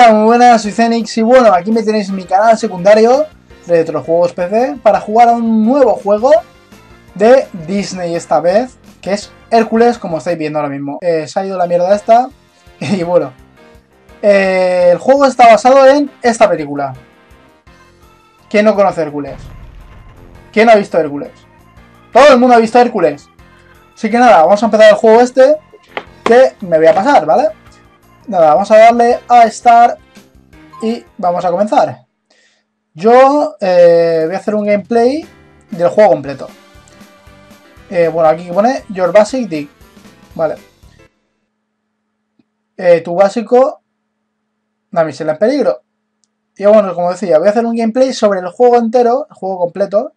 Hola, muy buenas, soy Zenix y bueno, aquí me tenéis en mi canal secundario de Juegos PC para jugar a un nuevo juego de Disney esta vez, que es Hércules, como estáis viendo ahora mismo. Eh, se ha ido la mierda esta y bueno, eh, el juego está basado en esta película. ¿Quién no conoce Hércules? ¿Quién ha visto Hércules? Todo el mundo ha visto Hércules. Así que nada, vamos a empezar el juego este que me voy a pasar, ¿vale? Nada, vamos a darle a Start y vamos a comenzar. Yo eh, voy a hacer un gameplay del juego completo. Eh, bueno, aquí pone Your Basic Dig. Vale. Eh, tu básico, la misión en peligro. Y bueno, como decía, voy a hacer un gameplay sobre el juego entero, el juego completo,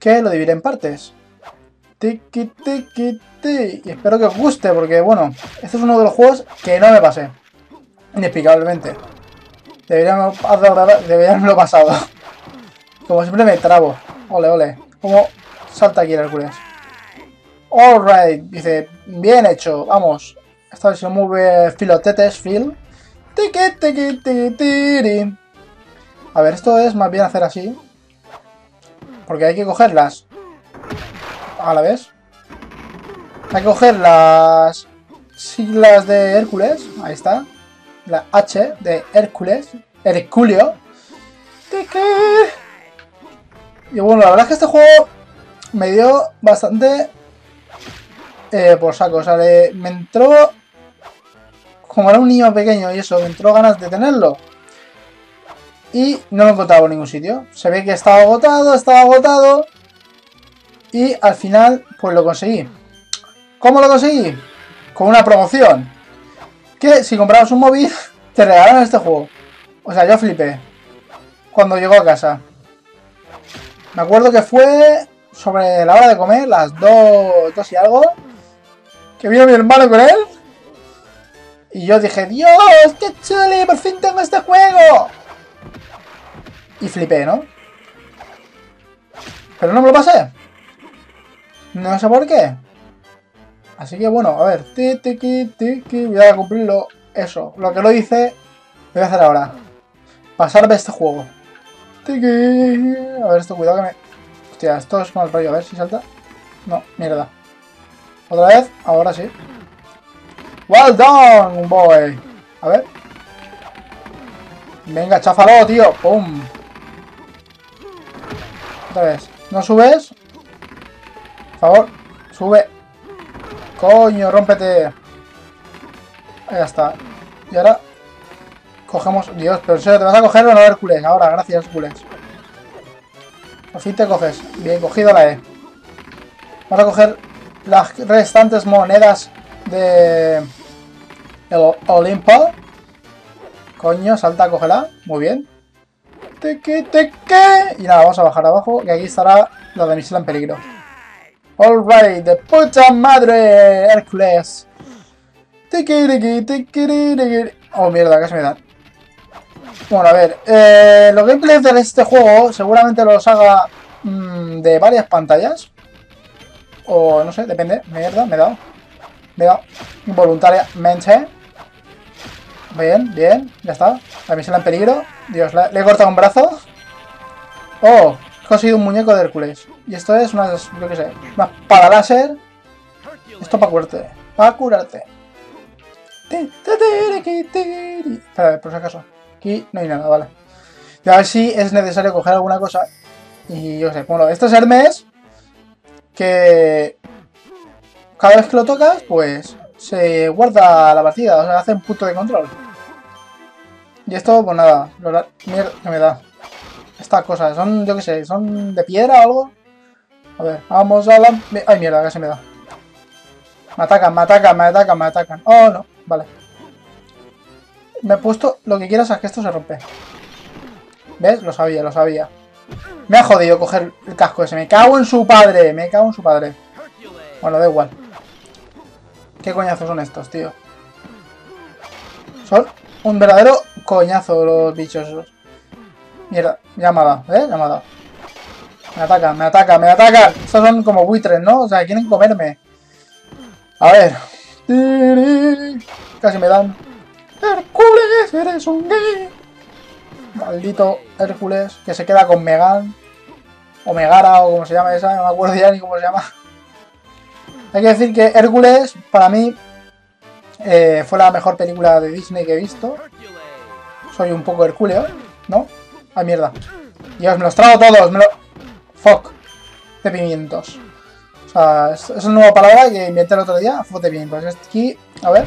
que lo dividiré en partes. Tiki, tiki, tiki. Y espero que os guste, porque bueno, este es uno de los juegos que no me pasé. Inexplicablemente. Debería haberlo pasado. Como siempre me trabo. Ole, ole. Como salta aquí el Hércules. Alright, dice, bien hecho, vamos. Esta vez se mueve filotetes, fil. Tiki, tiki, tiki, tiri. A ver, esto es más bien hacer así. Porque hay que cogerlas a la vez. Hay que coger las siglas de Hércules. Ahí está. La H de Hércules. Herculio. Y bueno, la verdad es que este juego me dio bastante eh, por saco. O sea, me entró... Como era un niño pequeño y eso, me entró ganas de tenerlo. Y no lo encontraba en ningún sitio. Se ve que estaba agotado, estaba agotado. Y al final, pues lo conseguí. ¿Cómo lo conseguí? Con una promoción. Que si comprabas un móvil, te regalaron este juego. O sea, yo flipé. Cuando llegó a casa. Me acuerdo que fue sobre la hora de comer, las 2, dos y algo. Que vino mi hermano con él. Y yo dije, Dios, qué chule, por fin tengo este juego. Y flipé, ¿no? Pero no me lo pasé. No sé por qué. Así que bueno, a ver. Tiki, tiki, voy a cumplirlo. Eso. Lo que lo hice, lo voy a hacer ahora. Pasarme este juego. Tiki. A ver, esto, cuidado que me... Hostia, esto es como el rollo. A ver si salta. No, mierda. Otra vez. Ahora sí. Well done, boy. A ver. Venga, cháfalo, tío. Pum. Otra vez. ¿No subes? Favor, sube. Coño, rómpete. Ya está. Y ahora cogemos... Dios, pero en serio, ¿te vas a coger o no, Hércules? Ahora, gracias, Hércules. Por fin te coges. Bien, cogido la E. Vamos a coger las restantes monedas de... El Olimpo. Coño, salta, cógela. Muy bien. Teque, teque. Y nada, vamos a bajar abajo. Y aquí estará la de misión en peligro. Alright, de puta madre, Hércules. Oh, mierda, casi me dan. Bueno, a ver, eh, los gameplays de este juego seguramente los haga mm, de varias pantallas. O no sé, depende. Mierda, me he dado. Me he dado involuntariamente. Bien, bien, ya está. La misión en peligro. Dios, le he cortado un brazo. Oh, conseguido un muñeco de Hércules. Y esto es una, yo qué sé, una para láser. Esto para curarte. Para curarte. Espera, por si acaso. Aquí no hay nada, vale. Y a ver si es necesario coger alguna cosa. Y yo sé, bueno, esto es Hermes. Que cada vez que lo tocas, pues se guarda la partida. O sea, hace un punto de control. Y esto, pues nada, mierda que me da estas cosas? ¿Son, yo qué sé, son de piedra o algo? A ver, vamos a la... Ay, mierda, casi me da. Me atacan, me atacan, me atacan, me atacan. Oh, no, vale. Me he puesto lo que quieras a que esto se rompe. ¿Ves? Lo sabía, lo sabía. Me ha jodido coger el casco ese. Me cago en su padre. Me cago en su padre. Bueno, da igual. ¿Qué coñazos son estos, tío? Son un verdadero coñazo los bichos esos. Mierda, llamada, ¿eh? Llamada. Me atacan, me atacan, me atacan. Estos son como buitres, ¿no? O sea, quieren comerme. A ver. Casi me dan. Hércules, eres un gay. Maldito Hércules, que se queda con Megan. O Megara, o como se llama esa, no me acuerdo ya ni cómo se llama. Hay que decir que Hércules, para mí, eh, fue la mejor película de Disney que he visto. Soy un poco hercúleo, ¿no? Ay, mierda. Dios, me los trago todos, me lo... Fuck. De pimientos. O sea, es, es una nueva palabra que inventé el otro día. Fuck de pimientos. Aquí, a ver.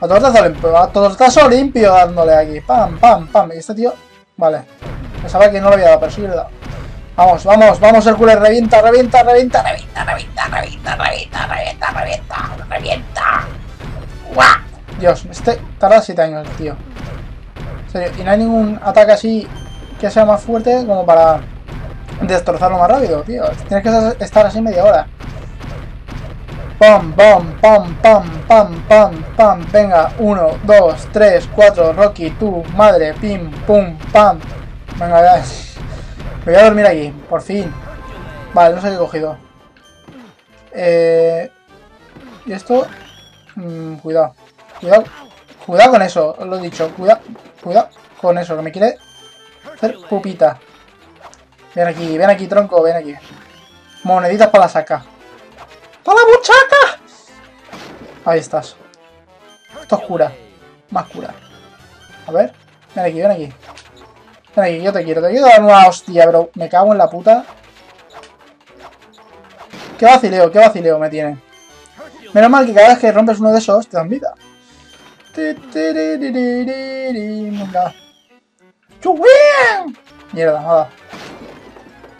A tortazo limpio, a tortazo limpio dándole aquí. Pam, pam, pam. Y este tío... Vale. Pensaba que no lo había dado, pero sí le he dado. Vamos, vamos, vamos, Hércules, revienta, revienta, revienta, revienta, revienta, revienta, revienta, revienta, revienta, revienta. ¡Guau! Dios, este tarda 7 años, tío. Y no hay ningún ataque así que sea más fuerte como para destrozarlo más rápido, tío. Tienes que estar así media hora. Pam, pam, pam, pam, pam, pam, pam. Venga, 1, 2, 3, 4, Rocky, tú, madre, pim, pum, pam. Venga, ya. Me voy a dormir aquí, por fin. Vale, no sé qué he cogido. Eh... Y esto... Mm, cuidado. Cuidado. Cuidado con eso, os lo he dicho. Cuidado. Cuidado con eso, que me quiere hacer pupita. Ven aquí, ven aquí, tronco, ven aquí. Moneditas para la saca. ¡Para la buchaca! Ahí estás. Esto es cura. Más cura. A ver. Ven aquí, ven aquí. Ven aquí, yo te quiero. Te quiero dar una hostia, pero me cago en la puta. Qué vacileo, qué vacileo me tiene. Menos mal que cada vez que rompes uno de esos te dan vida. Venga. Mierda, nada.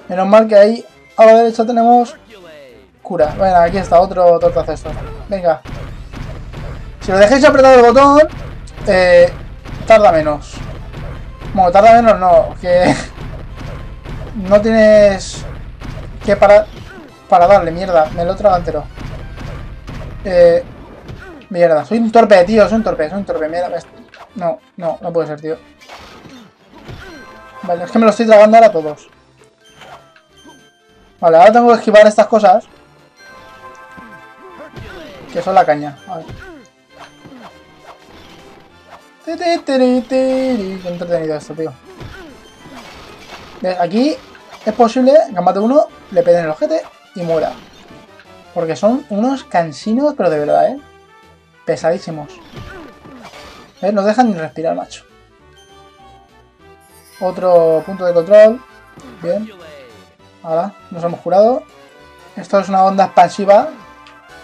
Menos mal que ahí a la derecha tenemos cura. Bueno, aquí está, otro tortacesto. Venga. Si lo dejéis apretado el botón, eh, tarda menos. Bueno, tarda menos no, que no tienes que parar para darle, mierda, me lo trago entero. Eh, mierda, soy un torpe, tío, soy un torpe, soy un torpe, mierda. No, no, no puede ser, tío. Vale, es que me lo estoy tragando ahora todos. Vale, ahora tengo que esquivar estas cosas. Que son la caña. A ver. Qué entretenido esto, tío. Aquí es posible que en uno le peguen el ojete y muera. Porque son unos cansinos, pero de verdad, ¿eh? Pesadísimos. ¿Ves? No dejan ni respirar, macho. Otro punto de control. Bien. Ahora, nos hemos curado. Esto es una onda expansiva.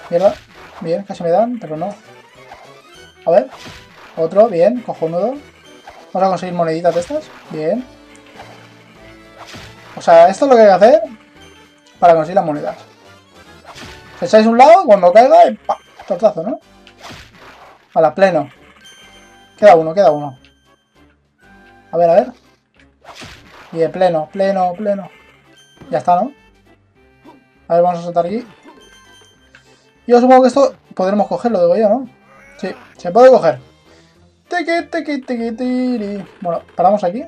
Mierda. Bien, casi me dan, pero no. A ver. Otro, bien, cojonudo. Vamos a conseguir moneditas de estas. Bien. O sea, esto es lo que hay que hacer para conseguir las monedas. Se echáis un lado, cuando caiga, y ¡pam! Tortazo, ¿no? A la pleno. Queda uno, queda uno. A ver, a ver. Bien, pleno, pleno, pleno. Ya está, ¿no? A ver, vamos a saltar aquí. Yo supongo que esto podremos cogerlo, digo yo, ¿no? Sí, se puede coger. Bueno, paramos aquí.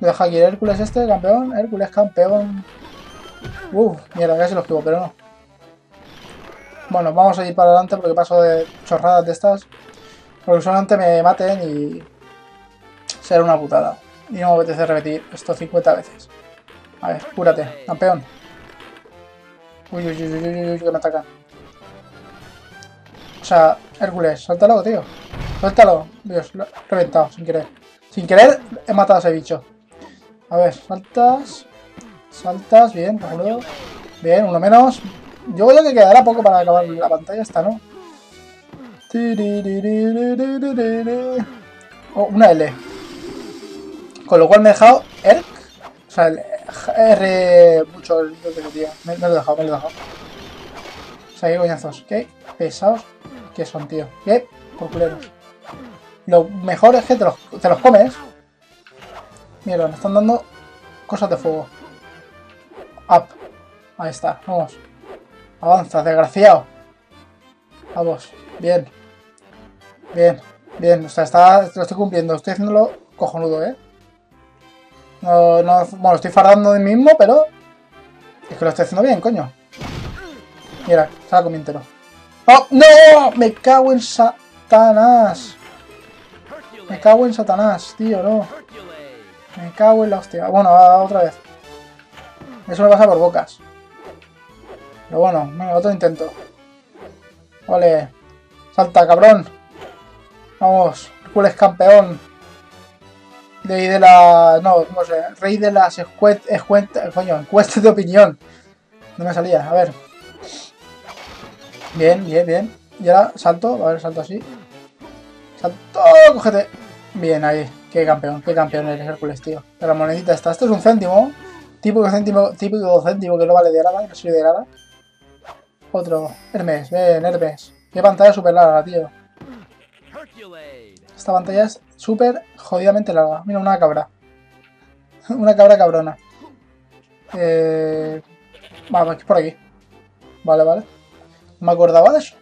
Deja aquí el Hércules este, campeón. Hércules campeón. Uf, mierda, casi lo esquivo, pero no. Bueno, vamos a ir para adelante porque paso de chorradas de estas. Porque solamente me maten y... Será una putada. Y no me apetece repetir esto 50 veces. A ver, cúrate, campeón. Uy, uy, uy, uy, uy, que me atacan. O sea, Hércules, suéltalo, tío. Suéltalo. Dios, lo he reventado, sin querer. Sin querer, he matado a ese bicho. A ver, saltas. Saltas, bien, cojonudo. Bien, uno menos. Yo creo que quedará poco para acabar la pantalla esta, ¿no? Oh, una L. Con lo cual me he dejado ERC. O sea, el R mucho el tío. Me, me, lo he dejado, me lo he dejado. O sea, qué coñazos. Qué pesados que son, tío. Qué por culeros. Lo mejor es que te los, te los comes. Mira, me están dando cosas de fuego. Up. Ahí está, vamos. Avanza, desgraciado. Vamos, bien. Bien, bien. O sea, está, lo estoy cumpliendo. Estoy haciéndolo cojonudo, ¿eh? No, no, bueno, estoy fardando de mí mismo, pero... Es que lo estoy haciendo bien, coño. Mira, mi entero. ¡Oh, no! ¡Me cago en Satanás! Me cago en Satanás, tío, no. Me cago en la hostia. Bueno, otra vez. Eso me pasa por bocas. Pero bueno, otro intento. Vale. Salta, cabrón. Vamos, Hércules campeón. Rey de la... No, ¿cómo se Rey de las encuestas... Coño, encuestas de opinión. No me salía, a ver. Bien, bien, bien. Y ahora salto, a ver, salto así. Salto, cógete. Bien, ahí. Qué campeón, qué campeón eres, Hércules, tío. La monedita está. Esto es un céntimo. Típico céntimo, típico céntimo que no vale de nada, no sirve de nada. Otro. Hermes, ven, Hermes. Qué pantalla súper larga, tío. Esta pantalla es súper jodidamente larga. Mira, una cabra. una cabra cabrona. Eh... Vale, por aquí. Vale, vale. No me acordaba de eso.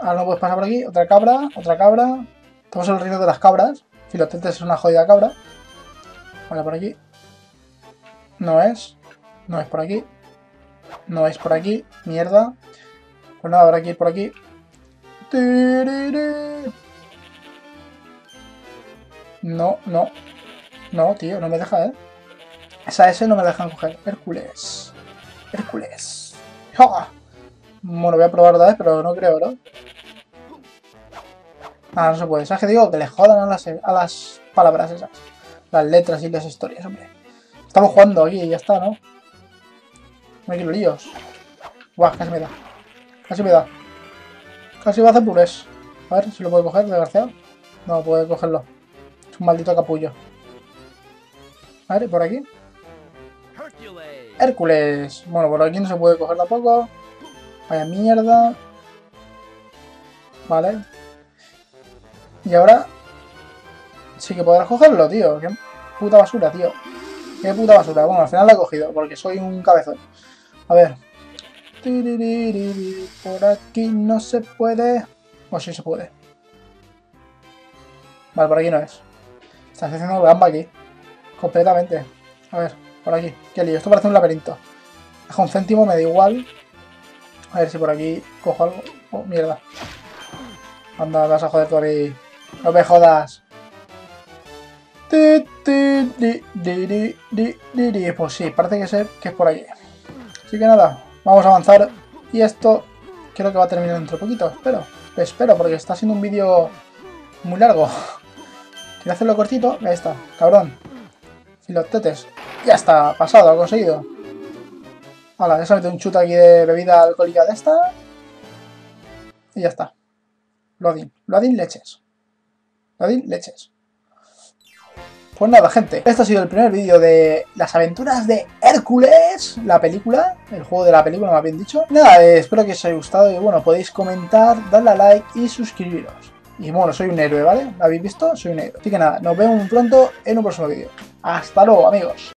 Ahora no puedes pasar por aquí. Otra cabra, otra cabra. Estamos en el reino de las cabras. Filotetes es una jodida cabra. Vale, por aquí. No es. No es por aquí. No es por aquí. Mierda. Pues nada, habrá que ir por aquí. No, no. No, tío, no me deja, ¿eh? Esa S no me dejan coger. Hércules. Hércules. Bueno, voy a probar otra vez, pero no creo, ¿no? Ah, no se puede. ¿Sabes qué digo? Que le jodan a las, a las palabras esas. Las letras y las historias, hombre. Estamos jugando aquí y ya está, ¿no? No hay líos. Buah, casi me da. Casi me da. Casi va a hacer purés. A ver si lo puede coger, desgraciado. No, puede cogerlo. Es un maldito capullo. A ver, por aquí. Hércules. Bueno, por aquí no se puede coger tampoco. Vaya mierda. Vale. Y ahora... Sí que podrás cogerlo, tío. Qué puta basura, tío. Qué puta basura. Bueno, al final la he cogido, porque soy un cabezón. A ver. Por aquí no se puede. O sí se puede. Vale, por aquí no es. Estás haciendo gamba aquí. Completamente. A ver, por aquí. Qué lío. Esto parece un laberinto. Deja un céntimo, me da igual. A ver si por aquí cojo algo. Oh, mierda. Anda, vas a joder ahí. No me jodas. Pues sí, parece que, ser que es por aquí. Así que nada, vamos a avanzar. Y esto creo que va a terminar dentro de poquito. Espero, espero, porque está siendo un vídeo muy largo. Quiero hacerlo cortito. Ahí está, cabrón. tetes. Ya está, pasado, lo conseguido. Hala, ya mete un chute aquí de bebida alcohólica de esta. Y ya está. Loading. Loading leches. Loading leches. Pues nada, gente, este ha sido el primer vídeo de las aventuras de Hércules, la película, el juego de la película, me habían dicho. Nada, eh, espero que os haya gustado y bueno, podéis comentar, darle a like y suscribiros. Y bueno, soy un héroe, ¿vale? ¿Lo habéis visto? Soy un héroe. Así que nada, nos vemos pronto en un próximo vídeo. Hasta luego, amigos.